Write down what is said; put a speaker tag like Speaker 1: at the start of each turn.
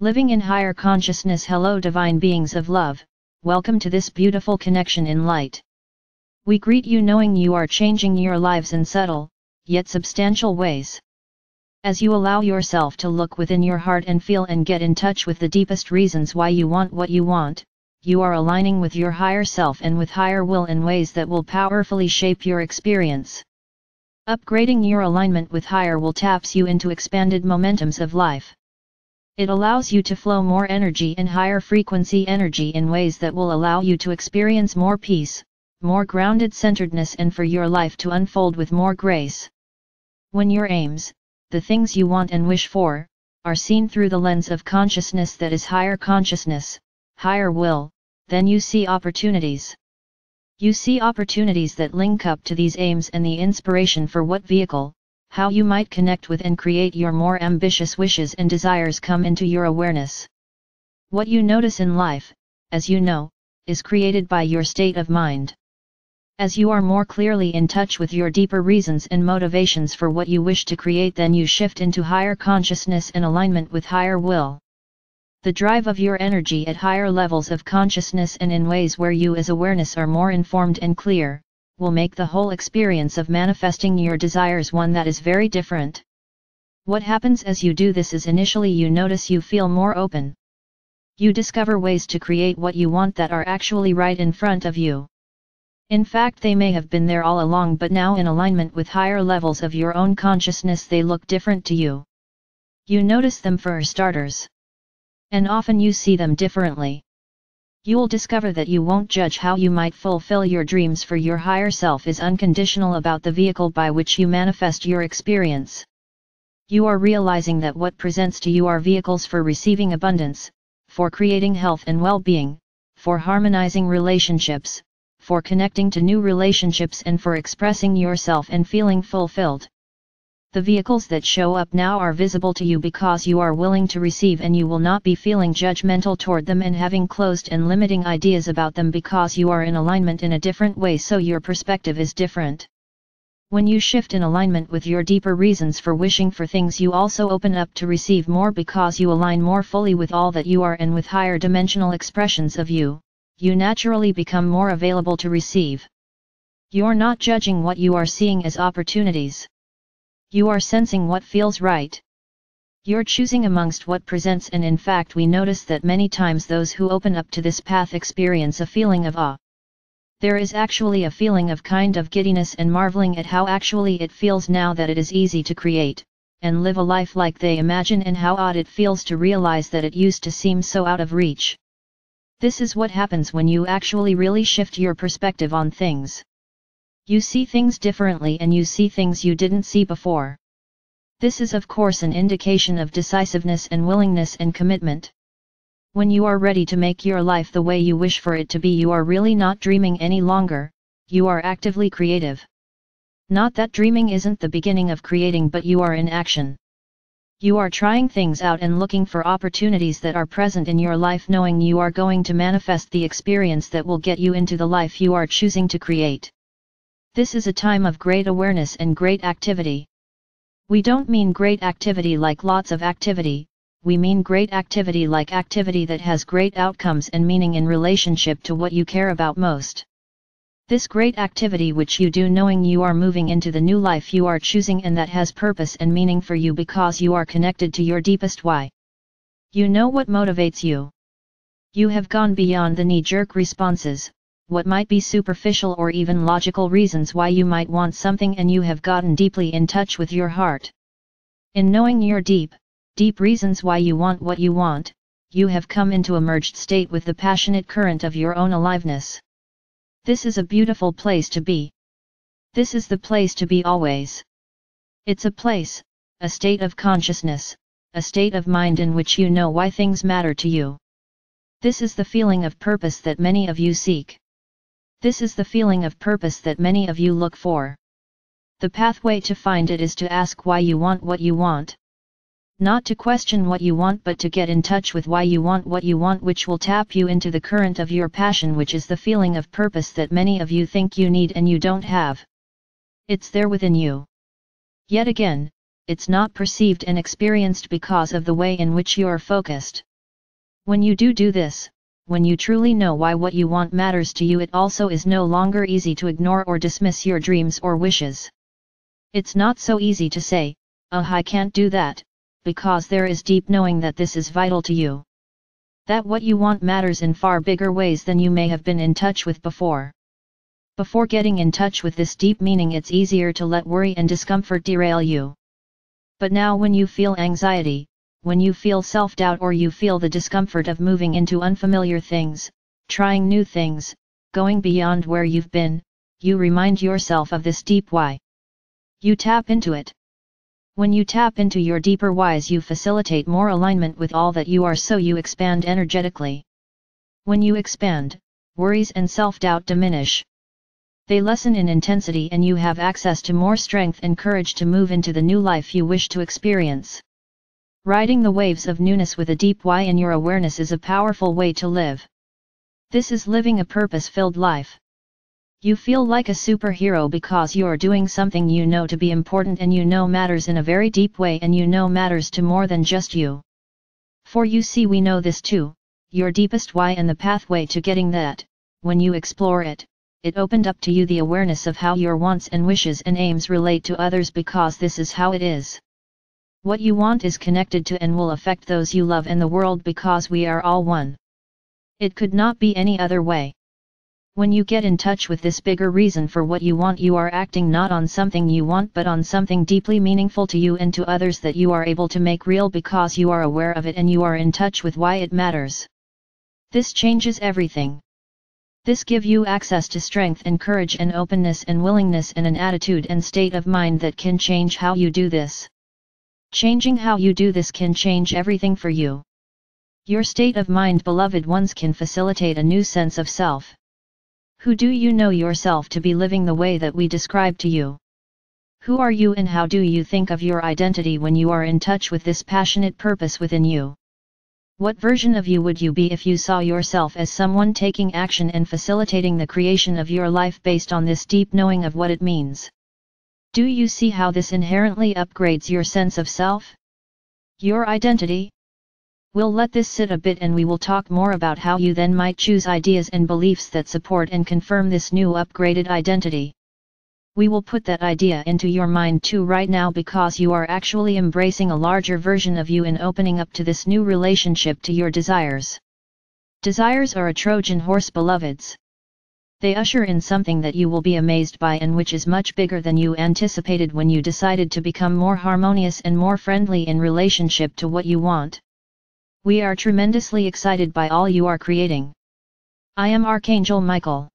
Speaker 1: Living in higher consciousness Hello divine beings of love, welcome to this beautiful connection in light. We greet you knowing you are changing your lives in subtle, yet substantial ways. As you allow yourself to look within your heart and feel and get in touch with the deepest reasons why you want what you want, you are aligning with your higher self and with higher will in ways that will powerfully shape your experience. Upgrading your alignment with higher will taps you into expanded momentums of life. It allows you to flow more energy and higher frequency energy in ways that will allow you to experience more peace, more grounded centeredness and for your life to unfold with more grace. When your aims, the things you want and wish for, are seen through the lens of consciousness that is higher consciousness, higher will, then you see opportunities. You see opportunities that link up to these aims and the inspiration for what vehicle, how you might connect with and create your more ambitious wishes and desires come into your awareness. What you notice in life, as you know, is created by your state of mind. As you are more clearly in touch with your deeper reasons and motivations for what you wish to create, then you shift into higher consciousness and alignment with higher will the drive of your energy at higher levels of consciousness and in ways where you as awareness are more informed and clear, will make the whole experience of manifesting your desires one that is very different. What happens as you do this is initially you notice you feel more open. You discover ways to create what you want that are actually right in front of you. In fact they may have been there all along but now in alignment with higher levels of your own consciousness they look different to you. You notice them for starters and often you see them differently. You'll discover that you won't judge how you might fulfill your dreams for your higher self is unconditional about the vehicle by which you manifest your experience. You are realizing that what presents to you are vehicles for receiving abundance, for creating health and well-being, for harmonizing relationships, for connecting to new relationships and for expressing yourself and feeling fulfilled. The vehicles that show up now are visible to you because you are willing to receive and you will not be feeling judgmental toward them and having closed and limiting ideas about them because you are in alignment in a different way so your perspective is different. When you shift in alignment with your deeper reasons for wishing for things you also open up to receive more because you align more fully with all that you are and with higher dimensional expressions of you, you naturally become more available to receive. You're not judging what you are seeing as opportunities. You are sensing what feels right. You're choosing amongst what presents and in fact we notice that many times those who open up to this path experience a feeling of awe. There is actually a feeling of kind of giddiness and marveling at how actually it feels now that it is easy to create, and live a life like they imagine and how odd it feels to realize that it used to seem so out of reach. This is what happens when you actually really shift your perspective on things. You see things differently and you see things you didn't see before. This is of course an indication of decisiveness and willingness and commitment. When you are ready to make your life the way you wish for it to be you are really not dreaming any longer, you are actively creative. Not that dreaming isn't the beginning of creating but you are in action. You are trying things out and looking for opportunities that are present in your life knowing you are going to manifest the experience that will get you into the life you are choosing to create. This is a time of great awareness and great activity. We don't mean great activity like lots of activity, we mean great activity like activity that has great outcomes and meaning in relationship to what you care about most. This great activity which you do knowing you are moving into the new life you are choosing and that has purpose and meaning for you because you are connected to your deepest why. You know what motivates you. You have gone beyond the knee-jerk responses, what might be superficial or even logical reasons why you might want something and you have gotten deeply in touch with your heart. In knowing your deep, deep reasons why you want what you want, you have come into a merged state with the passionate current of your own aliveness. This is a beautiful place to be. This is the place to be always. It's a place, a state of consciousness, a state of mind in which you know why things matter to you. This is the feeling of purpose that many of you seek. This is the feeling of purpose that many of you look for. The pathway to find it is to ask why you want what you want. Not to question what you want but to get in touch with why you want what you want which will tap you into the current of your passion which is the feeling of purpose that many of you think you need and you don't have. It's there within you. Yet again, it's not perceived and experienced because of the way in which you're focused. When you do do this, when you truly know why what you want matters to you it also is no longer easy to ignore or dismiss your dreams or wishes. It's not so easy to say, oh I can't do that, because there is deep knowing that this is vital to you. That what you want matters in far bigger ways than you may have been in touch with before. Before getting in touch with this deep meaning it's easier to let worry and discomfort derail you. But now when you feel anxiety, when you feel self-doubt or you feel the discomfort of moving into unfamiliar things, trying new things, going beyond where you've been, you remind yourself of this deep why. You tap into it. When you tap into your deeper whys you facilitate more alignment with all that you are so you expand energetically. When you expand, worries and self-doubt diminish. They lessen in intensity and you have access to more strength and courage to move into the new life you wish to experience. Riding the waves of newness with a deep why in your awareness is a powerful way to live. This is living a purpose-filled life. You feel like a superhero because you're doing something you know to be important and you know matters in a very deep way and you know matters to more than just you. For you see we know this too, your deepest why and the pathway to getting that, when you explore it, it opened up to you the awareness of how your wants and wishes and aims relate to others because this is how it is. What you want is connected to and will affect those you love and the world because we are all one. It could not be any other way. When you get in touch with this bigger reason for what you want you are acting not on something you want but on something deeply meaningful to you and to others that you are able to make real because you are aware of it and you are in touch with why it matters. This changes everything. This give you access to strength and courage and openness and willingness and an attitude and state of mind that can change how you do this. Changing how you do this can change everything for you. Your state of mind beloved ones can facilitate a new sense of self. Who do you know yourself to be living the way that we describe to you? Who are you and how do you think of your identity when you are in touch with this passionate purpose within you? What version of you would you be if you saw yourself as someone taking action and facilitating the creation of your life based on this deep knowing of what it means? Do you see how this inherently upgrades your sense of self? Your identity? We'll let this sit a bit and we will talk more about how you then might choose ideas and beliefs that support and confirm this new upgraded identity. We will put that idea into your mind too right now because you are actually embracing a larger version of you and opening up to this new relationship to your desires. Desires are a Trojan horse beloveds. They usher in something that you will be amazed by and which is much bigger than you anticipated when you decided to become more harmonious and more friendly in relationship to what you want. We are tremendously excited by all you are creating. I am Archangel Michael.